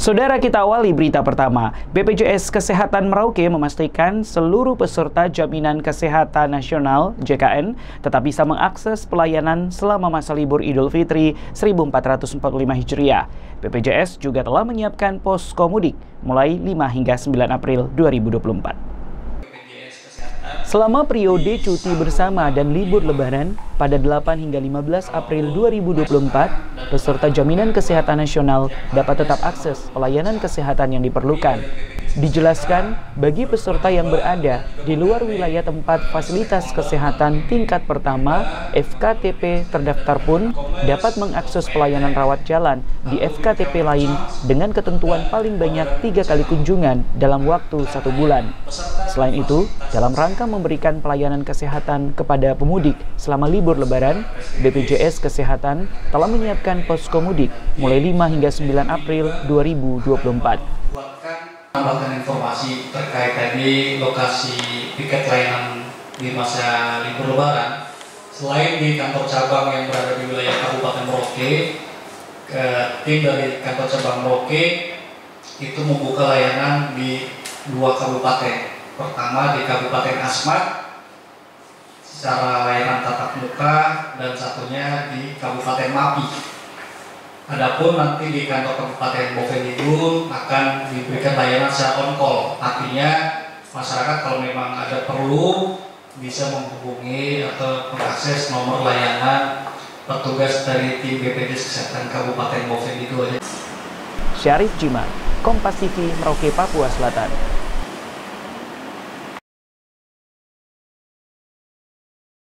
Saudara kita awali berita pertama. BPJS Kesehatan Merauke memastikan seluruh peserta Jaminan Kesehatan Nasional JKN tetap bisa mengakses pelayanan selama masa libur Idul Fitri 1445 Hijriah. BPJS juga telah menyiapkan posko mudik mulai 5 hingga 9 April 2024. Selama periode cuti bersama dan libur lebaran pada 8 hingga 15 April 2024, peserta Jaminan Kesehatan Nasional dapat tetap akses pelayanan kesehatan yang diperlukan. Dijelaskan, bagi peserta yang berada di luar wilayah tempat fasilitas kesehatan tingkat pertama, FKTP terdaftar pun dapat mengakses pelayanan rawat jalan di FKTP lain dengan ketentuan paling banyak tiga kali kunjungan dalam waktu satu bulan. Selain itu, dalam rangka memberikan pelayanan kesehatan kepada pemudik selama libur lebaran, BPJS Kesehatan telah menyiapkan posko mudik mulai 5 hingga 9 April 2024 menambahkan informasi terkait tadi lokasi tiket layanan di masa libur lebaran. Selain di kantor cabang yang berada di wilayah Kabupaten Merauke ke tim dari kantor cabang Merauke itu membuka layanan di dua kabupaten. Pertama di Kabupaten Asmat secara layanan tatap muka dan satunya di Kabupaten Mapi Adapun nanti di kantor Kabupaten Bovendigul akan diberikan layanan secara on call. Artinya masyarakat kalau memang ada perlu bisa menghubungi atau mengakses nomor layanan petugas dari tim BPJS Kesehatan Kabupaten Bovendigul. Syarif Jima, Kompas TV, Merauke, Papua Selatan.